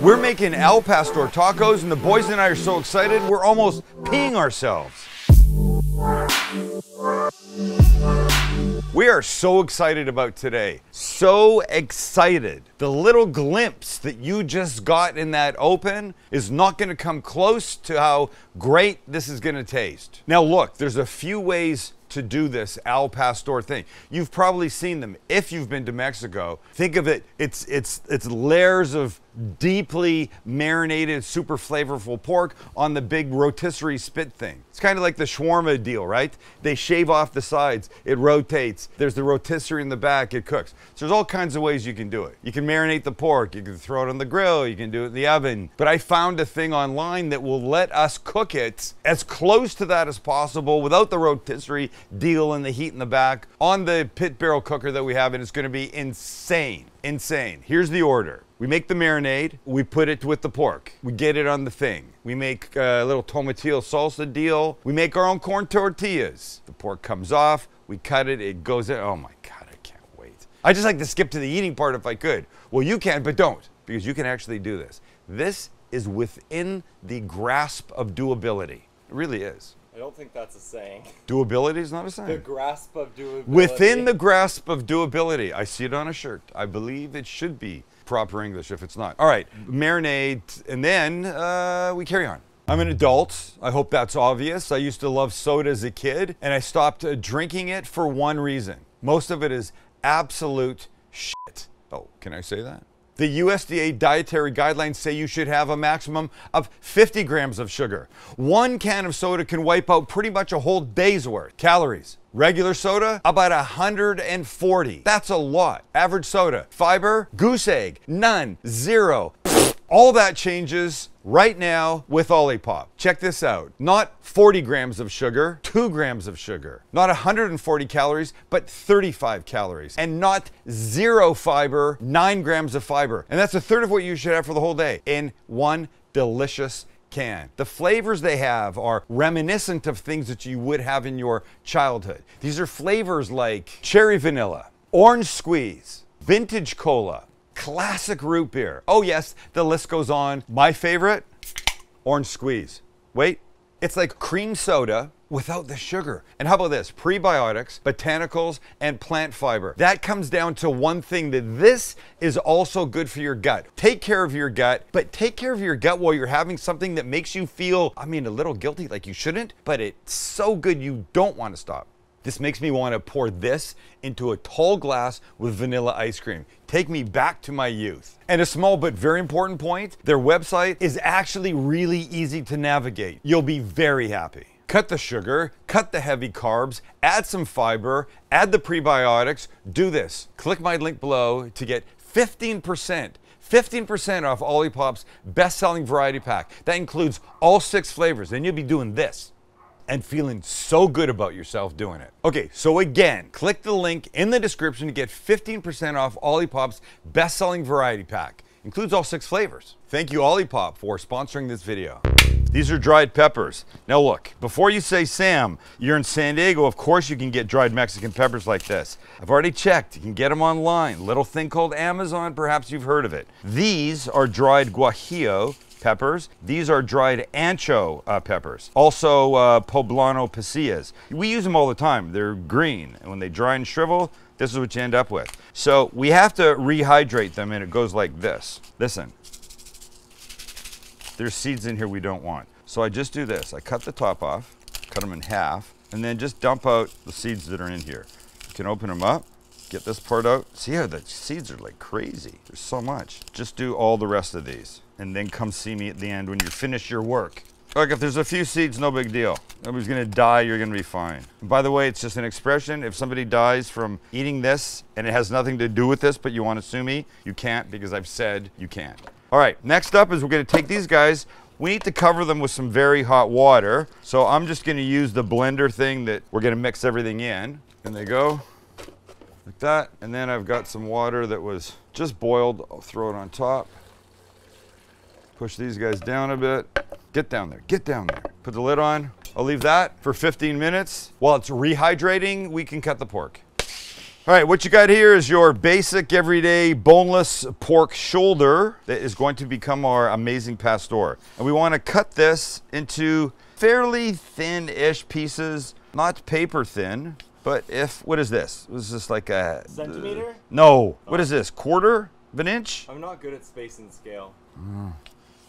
We're making al pastor tacos, and the boys and I are so excited, we're almost peeing ourselves. We are so excited about today. So excited. The little glimpse that you just got in that open is not going to come close to how great this is going to taste. Now, look, there's a few ways to do this al pastor thing. You've probably seen them if you've been to Mexico. Think of it, it's it's it's layers of deeply marinated, super flavorful pork on the big rotisserie spit thing. It's kind of like the shawarma deal, right? They shave off the sides, it rotates. There's the rotisserie in the back, it cooks. So there's all kinds of ways you can do it. You can marinate the pork, you can throw it on the grill, you can do it in the oven. But I found a thing online that will let us cook it as close to that as possible without the rotisserie deal and the heat in the back on the pit barrel cooker that we have, and it's gonna be insane. Insane. Here's the order. We make the marinade, we put it with the pork, we get it on the thing. We make a little tomatillo salsa deal, we make our own corn tortillas. The pork comes off, we cut it, it goes in. Oh my God, I can't wait. I just like to skip to the eating part if I could. Well, you can, but don't, because you can actually do this. This is within the grasp of doability. It really is. I don't think that's a saying. Doability is not a saying. The grasp of doability. Within the grasp of doability. I see it on a shirt. I believe it should be proper English if it's not. All right, marinade, and then uh, we carry on. I'm an adult. I hope that's obvious. I used to love soda as a kid, and I stopped uh, drinking it for one reason. Most of it is absolute shit. Oh, can I say that? The USDA dietary guidelines say you should have a maximum of 50 grams of sugar. One can of soda can wipe out pretty much a whole day's worth. Calories. Regular soda, about 140. That's a lot. Average soda. Fiber, goose egg, none, zero. All that changes right now with Olipop. Check this out. Not 40 grams of sugar, 2 grams of sugar. Not 140 calories, but 35 calories. And not zero fiber, 9 grams of fiber. And that's a third of what you should have for the whole day in one delicious can. The flavors they have are reminiscent of things that you would have in your childhood. These are flavors like cherry vanilla, orange squeeze, vintage cola, classic root beer. Oh, yes, the list goes on. My favorite, orange squeeze. Wait, it's like cream soda without the sugar. And how about this? Prebiotics, botanicals, and plant fiber. That comes down to one thing that this is also good for your gut. Take care of your gut, but take care of your gut while you're having something that makes you feel, I mean, a little guilty, like you shouldn't, but it's so good you don't want to stop. This makes me want to pour this into a tall glass with vanilla ice cream. Take me back to my youth. And a small but very important point, their website is actually really easy to navigate. You'll be very happy. Cut the sugar, cut the heavy carbs, add some fiber, add the prebiotics. Do this. Click my link below to get 15%. 15% off Olipop's best-selling variety pack. That includes all six flavors. Then you'll be doing this and feeling so good about yourself doing it. Okay, so again, click the link in the description to get 15% off Olipop's best-selling variety pack. Includes all six flavors. Thank you Olipop for sponsoring this video. These are dried peppers. Now look, before you say, Sam, you're in San Diego, of course you can get dried Mexican peppers like this. I've already checked, you can get them online. Little thing called Amazon, perhaps you've heard of it. These are dried guajillo peppers. These are dried ancho uh, peppers. Also uh, poblano pasillas. We use them all the time. They're green, and when they dry and shrivel, this is what you end up with. So we have to rehydrate them, and it goes like this. Listen. There's seeds in here we don't want. So I just do this. I cut the top off, cut them in half, and then just dump out the seeds that are in here. You can open them up, get this part out. See how the seeds are like crazy. There's so much. Just do all the rest of these and then come see me at the end when you finish your work. Look, if there's a few seeds, no big deal. Nobody's gonna die, you're gonna be fine. By the way, it's just an expression. If somebody dies from eating this and it has nothing to do with this, but you wanna sue me, you can't because I've said you can't. All right, next up is we're gonna take these guys. We need to cover them with some very hot water. So I'm just gonna use the blender thing that we're gonna mix everything in. And they go like that. And then I've got some water that was just boiled. I'll throw it on top. Push these guys down a bit. Get down there, get down there. Put the lid on. I'll leave that for 15 minutes. While it's rehydrating, we can cut the pork. All right, what you got here is your basic everyday boneless pork shoulder that is going to become our amazing pastor. And we want to cut this into fairly thin-ish pieces, not paper thin, but if, what is this? Was this like a... Centimeter? No. What oh. is this, quarter of an inch? I'm not good at space and scale. Mm.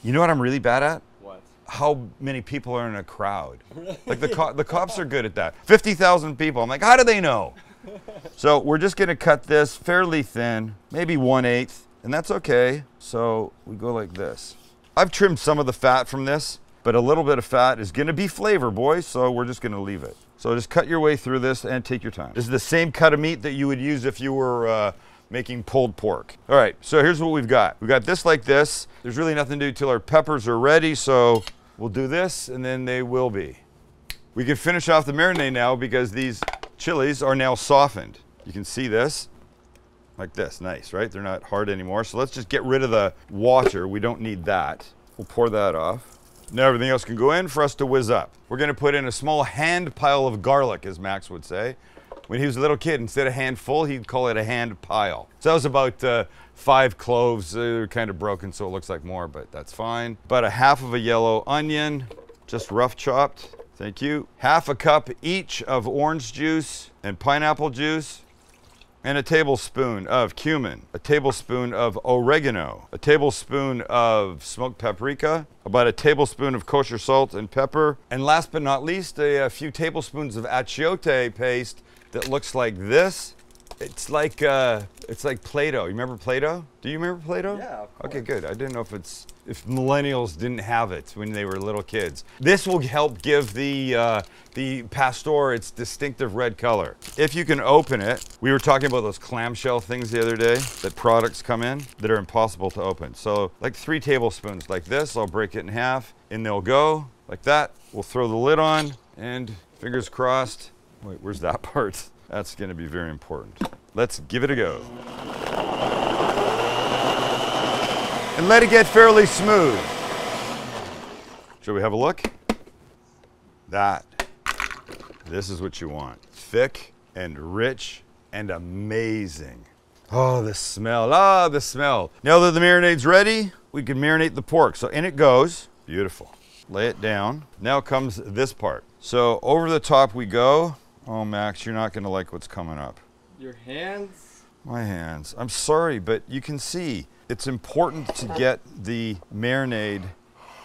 You know what I'm really bad at? What? how many people are in a crowd. Like the co- the cops are good at that. Fifty thousand people. I'm like, how do they know? So we're just gonna cut this fairly thin, maybe one eighth, and that's okay. So we go like this. I've trimmed some of the fat from this, but a little bit of fat is gonna be flavor, boys. So we're just gonna leave it. So just cut your way through this and take your time. This is the same cut of meat that you would use if you were. Uh, making pulled pork. All right, so here's what we've got. We've got this like this. There's really nothing to do till our peppers are ready, so we'll do this and then they will be. We can finish off the marinade now because these chilies are now softened. You can see this like this, nice, right? They're not hard anymore. So let's just get rid of the water. We don't need that. We'll pour that off. Now everything else can go in for us to whiz up. We're gonna put in a small hand pile of garlic, as Max would say. When he was a little kid, instead of handful, he'd call it a hand pile. So that was about uh, five cloves. They're kind of broken, so it looks like more, but that's fine. About a half of a yellow onion, just rough chopped. Thank you. Half a cup each of orange juice and pineapple juice and a tablespoon of cumin, a tablespoon of oregano, a tablespoon of smoked paprika, about a tablespoon of kosher salt and pepper, and last but not least, a, a few tablespoons of achiote paste that looks like this. It's like uh, it's like Play-Doh. You remember Play-Doh? Do you remember Play-Doh? Yeah, of Okay, good. I didn't know if it's if millennials didn't have it when they were little kids. This will help give the uh, the pastor its distinctive red color. If you can open it, we were talking about those clamshell things the other day that products come in that are impossible to open. So like three tablespoons like this, I'll break it in half, and they'll go like that. We'll throw the lid on, and fingers crossed. Wait, where's that part? That's going to be very important. Let's give it a go. And let it get fairly smooth. Shall we have a look? That. This is what you want. Thick and rich and amazing. Oh, the smell. Ah, the smell. Now that the marinade's ready, we can marinate the pork. So in it goes. Beautiful. Lay it down. Now comes this part. So over the top we go. Oh, Max, you're not going to like what's coming up. Your hands? My hands. I'm sorry, but you can see it's important to get the marinade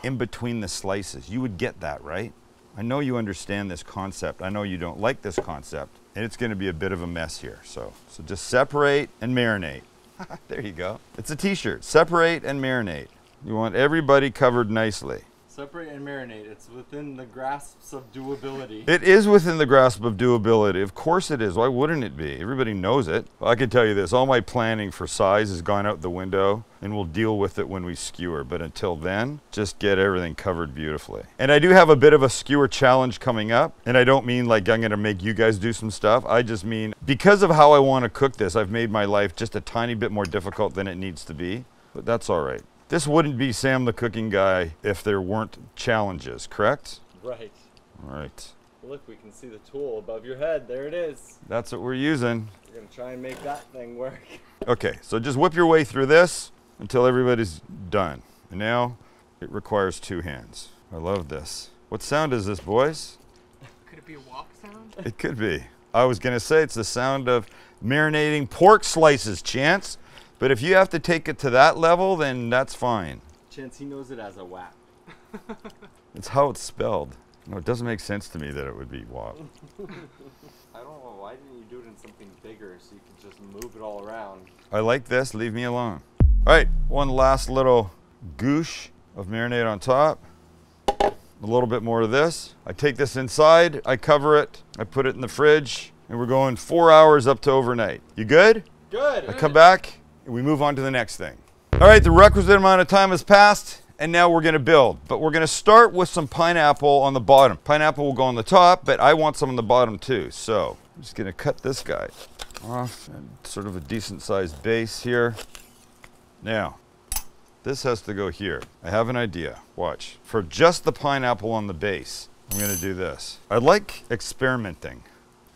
in between the slices. You would get that, right? I know you understand this concept. I know you don't like this concept, and it's going to be a bit of a mess here. So, so just separate and marinate. there you go. It's a t-shirt. Separate and marinate. You want everybody covered nicely. Separate and marinate. It's within the grasps of doability. It is within the grasp of doability. Of course it is. Why wouldn't it be? Everybody knows it. I can tell you this all my planning for size has gone out the window, and we'll deal with it when we skewer. But until then, just get everything covered beautifully. And I do have a bit of a skewer challenge coming up. And I don't mean like I'm going to make you guys do some stuff. I just mean because of how I want to cook this, I've made my life just a tiny bit more difficult than it needs to be. But that's all right. This wouldn't be Sam the cooking guy if there weren't challenges, correct? Right. All right. Look, we can see the tool above your head. There it is. That's what we're using. We're gonna try and make that thing work. Okay, so just whip your way through this until everybody's done. And now it requires two hands. I love this. What sound is this, boys? Could it be a walk sound? It could be. I was going to say it's the sound of marinating pork slices, Chance. But if you have to take it to that level, then that's fine. Chance, he knows it as a WAP. It's how it's spelled. No, it doesn't make sense to me that it would be WAP. I don't know. Why didn't you do it in something bigger so you could just move it all around? I like this. Leave me alone. All right, one last little goosh of marinade on top. A little bit more of this. I take this inside, I cover it, I put it in the fridge, and we're going four hours up to overnight. You good? Good. I come back, we move on to the next thing. All right, the requisite amount of time has passed, and now we're gonna build. But we're gonna start with some pineapple on the bottom. Pineapple will go on the top, but I want some on the bottom too. So I'm just gonna cut this guy off and sort of a decent sized base here. Now, this has to go here. I have an idea. Watch. For just the pineapple on the base, I'm gonna do this. I like experimenting.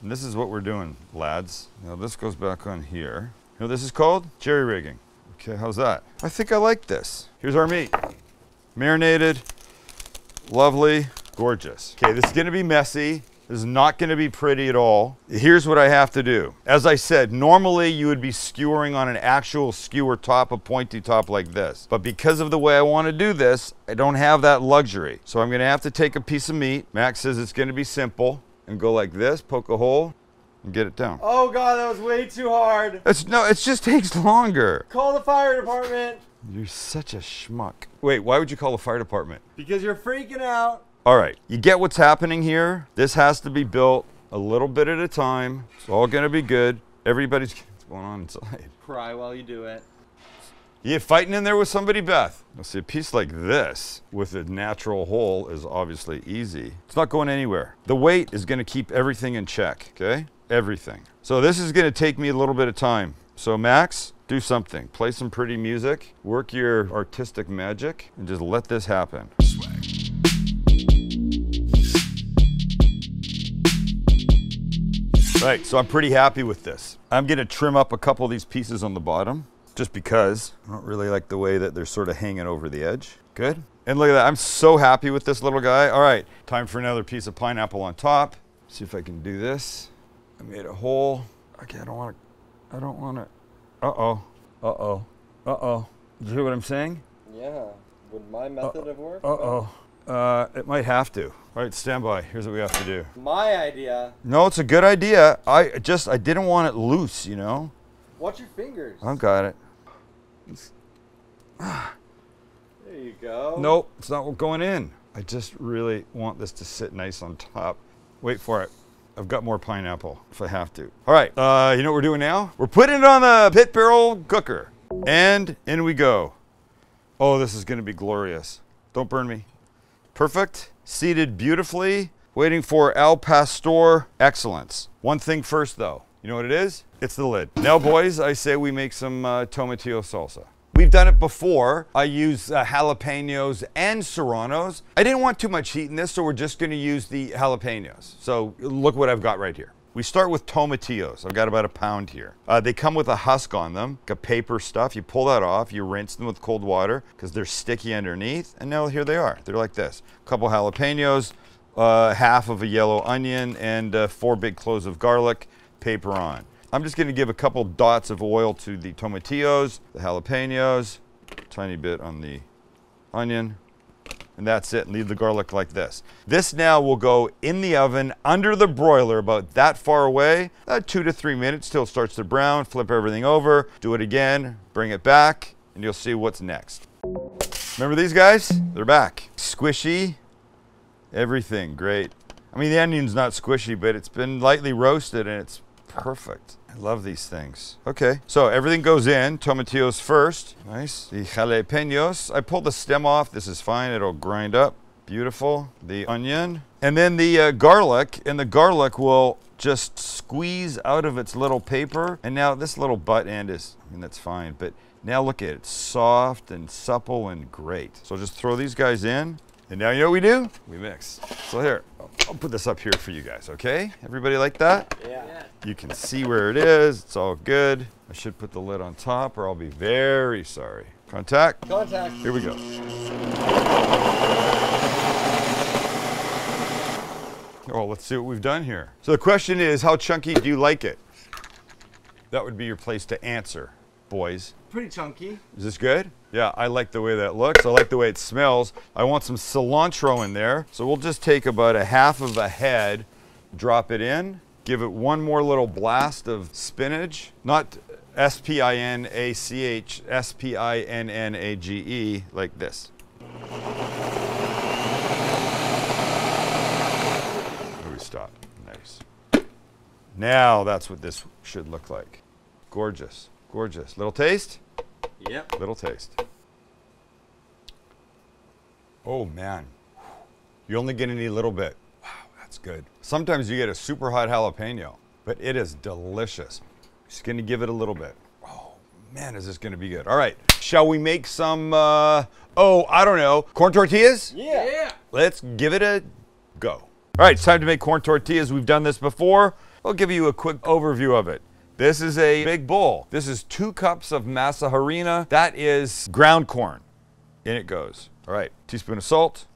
And this is what we're doing, lads. Now this goes back on here. Know what this is called? Jerry rigging. Okay, how's that? I think I like this. Here's our meat. Marinated, lovely, gorgeous. Okay, this is gonna be messy. This is not gonna be pretty at all. Here's what I have to do. As I said, normally you would be skewering on an actual skewer top, a pointy top like this. But because of the way I wanna do this, I don't have that luxury. So I'm gonna have to take a piece of meat. Max says it's gonna be simple and go like this, poke a hole, and get it down. Oh god, that was way too hard. It's no, it just takes longer. Call the fire department You're such a schmuck. Wait, why would you call the fire department? because you're freaking out. All right, you get what's happening here. This has to be built a little bit at a time. It's all gonna be good. Everybody's what's going on inside. Cry while you do it. You fighting in there with somebody, Beth? Now see, a piece like this with a natural hole is obviously easy. It's not going anywhere. The weight is gonna keep everything in check, okay? Everything. So this is gonna take me a little bit of time. So Max, do something. Play some pretty music, work your artistic magic, and just let this happen. Right, so I'm pretty happy with this. I'm gonna trim up a couple of these pieces on the bottom, just because I don't really like the way that they're sort of hanging over the edge. Good. And look at that, I'm so happy with this little guy. All right, time for another piece of pineapple on top. See if I can do this. I made a hole. Okay, I don't want to, I don't want to, uh-oh, uh-oh, uh-oh. You hear what I'm saying? Yeah. Would my method have worked? Uh-oh. Uh, it might have to. All right, stand by. Here's what we have to do. My idea. No, it's a good idea. I just, I didn't want it loose, you know? Watch your fingers. I've got it. There you go. Nope, it's not going in. I just really want this to sit nice on top. Wait for it. I've got more pineapple if I have to. All right, uh, you know what we're doing now? We're putting it on the pit barrel cooker. And in we go. Oh, this is gonna be glorious. Don't burn me. Perfect. Seated beautifully. Waiting for Al Pastor excellence. One thing first though. You know what it is? It's the lid. Now boys, I say we make some uh, tomatillo salsa. We've done it before. I use uh, jalapenos and serranos. I didn't want too much heat in this, so we're just gonna use the jalapenos. So look what I've got right here. We start with tomatillos. I've got about a pound here. Uh, they come with a husk on them, like a paper stuff. You pull that off, you rinse them with cold water because they're sticky underneath, and now here they are. They're like this. A couple jalapenos, uh, half of a yellow onion, and uh, four big cloves of garlic, paper on. I'm just gonna give a couple dots of oil to the tomatillos, the jalapenos, tiny bit on the onion, and that's it. Leave the garlic like this. This now will go in the oven under the broiler about that far away, uh, two to three minutes till it starts to brown. Flip everything over, do it again, bring it back, and you'll see what's next. Remember these guys? They're back. Squishy, everything great. I mean, the onion's not squishy, but it's been lightly roasted and it's perfect. I love these things. Okay, so everything goes in. Tomatillos first. Nice. The jalapenos. I pulled the stem off. This is fine. It'll grind up. Beautiful. The onion. And then the uh, garlic. And the garlic will just squeeze out of its little paper. And now this little butt end is, I mean, that's fine. But now look at it. It's soft and supple and great. So just throw these guys in. And now you know what we do? We mix. So here, I'll- I'll put this up here for you guys, okay? Everybody like that? Yeah. You can see where it is. It's all good. I should put the lid on top or I'll be very sorry. Contact. Contact. Here we go. Oh, let's see what we've done here. So the question is, how chunky do you like it? That would be your place to answer, boys. Pretty chunky. Is this good? Yeah, I like the way that looks. I like the way it smells. I want some cilantro in there. So we'll just take about a half of a head, drop it in, give it one more little blast of spinach. Not S P I N A C H, S P I N N A G E, like this. Where we stop. Nice. Now that's what this should look like. Gorgeous, gorgeous. Little taste? Yep. Little taste. Oh man, you only get any little bit. Wow, that's good. Sometimes you get a super hot jalapeno, but it is delicious. Just gonna give it a little bit. Oh man, is this gonna be good? All right, shall we make some? Uh, oh, I don't know, corn tortillas. Yeah. Yeah. Let's give it a go. All right, it's time to make corn tortillas. We've done this before. I'll give you a quick overview of it. This is a big bowl. This is two cups of masa harina. That is ground corn. In it goes. All right, teaspoon of salt,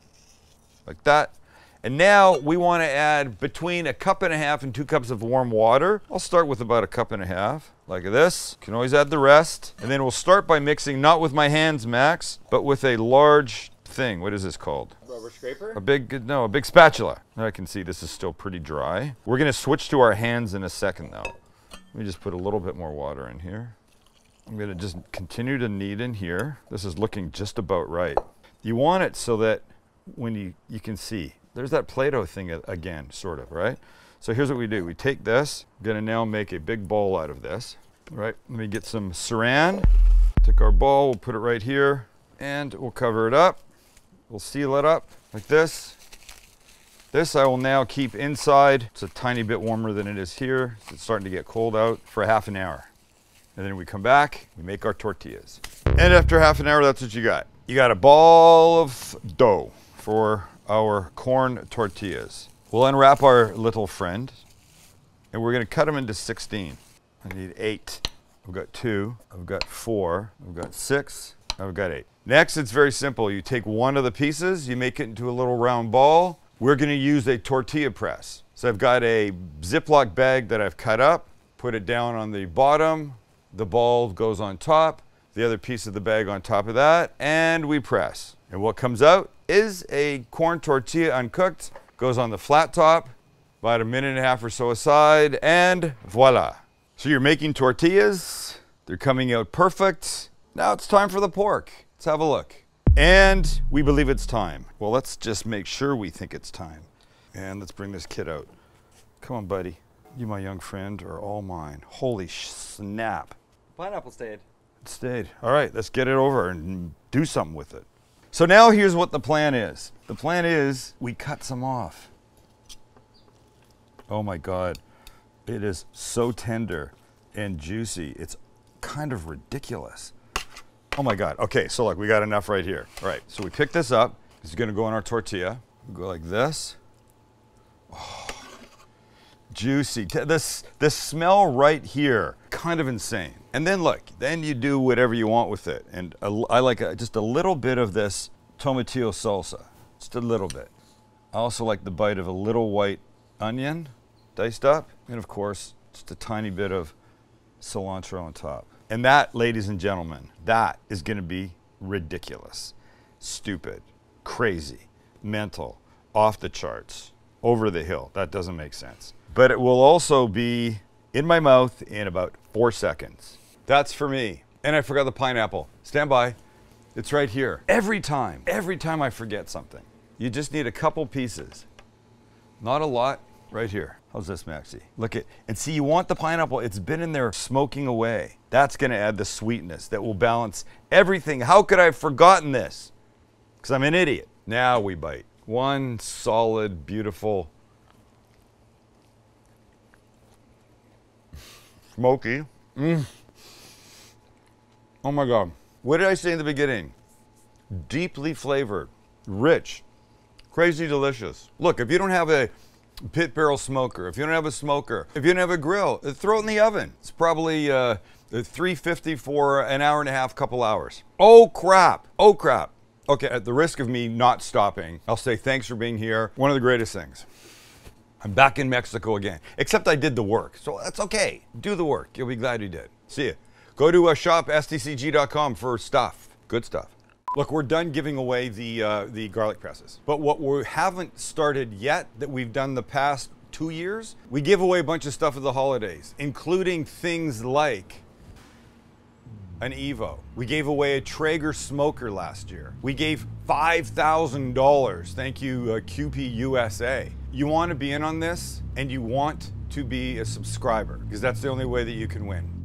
like that. And now we want to add between a cup and a half and two cups of warm water. I'll start with about a cup and a half, like this. You can always add the rest. And then we'll start by mixing, not with my hands, Max, but with a large thing. What is this called? Rubber scraper? A big, no, a big spatula. I can see this is still pretty dry. We're gonna switch to our hands in a second though. Let me just put a little bit more water in here. I'm gonna just continue to knead in here. This is looking just about right. You want it so that when you, you can see, there's that Play-Doh thing again, sort of, right? So here's what we do. We take this, I'm gonna now make a big bowl out of this. Right, let me get some saran. Take our bowl, we'll put it right here, and we'll cover it up. We'll seal it up like this. This I will now keep inside. It's a tiny bit warmer than it is here. It's starting to get cold out for half an hour. And then we come back, we make our tortillas. And after half an hour, that's what you got. You got a ball of dough for our corn tortillas. We'll unwrap our little friend and we're gonna cut them into 16. I need eight. I've got two, I've got four, I've got six, I've got eight. Next, it's very simple. You take one of the pieces, you make it into a little round ball. We're gonna use a tortilla press. So I've got a Ziploc bag that I've cut up, put it down on the bottom, the ball goes on top, the other piece of the bag on top of that, and we press. And what comes out is a corn tortilla uncooked, goes on the flat top, about a minute and a half or so aside, and voila. So you're making tortillas, they're coming out perfect. Now it's time for the pork. Let's have a look. And we believe it's time. Well, let's just make sure we think it's time. And let's bring this kid out. Come on, buddy. You, my young friend, are all mine. Holy snap. Pineapple stayed. It stayed. All right, let's get it over and do something with it. So now here's what the plan is. The plan is we cut some off. Oh my God. It is so tender and juicy. It's kind of ridiculous. Oh my God. Okay, so look, we got enough right here. All right, so we pick this up. This is gonna go in our tortilla. We go like this. Oh, juicy. This, this smell right here, kind of insane. And then look, then you do whatever you want with it. And I like a, just a little bit of this tomatillo salsa, just a little bit. I also like the bite of a little white onion, diced up. And of course, just a tiny bit of cilantro on top. And that, ladies and gentlemen, that is going to be ridiculous, stupid, crazy, mental, off the charts, over the hill. That doesn't make sense. But it will also be in my mouth in about four seconds. That's for me. And I forgot the pineapple. Stand by. It's right here. Every time, every time I forget something, you just need a couple pieces. Not a lot, right here. How's this, Maxie? Look at, and see, you want the pineapple, it's been in there smoking away. That's gonna add the sweetness that will balance everything. How could I have forgotten this? Because I'm an idiot. Now we bite. One solid, beautiful, smoky. Mm. Oh my God. What did I say in the beginning? Deeply flavored, rich, crazy delicious. Look, if you don't have a pit barrel smoker, if you don't have a smoker, if you don't have a grill, throw it in the oven. It's probably uh, 350 for an hour and a half, couple hours. Oh crap, oh crap. Okay, at the risk of me not stopping, I'll say thanks for being here. One of the greatest things. I'm back in Mexico again, except I did the work. So that's okay. Do the work. You'll be glad you did. See ya. Go to uh, shopstcg.com for stuff. Good stuff. Look, we're done giving away the, uh, the garlic presses. But what we haven't started yet that we've done the past two years, we give away a bunch of stuff at the holidays, including things like an Evo. We gave away a Traeger smoker last year. We gave $5,000. Thank you, uh, QP USA. You want to be in on this and you want to be a subscriber because that's the only way that you can win.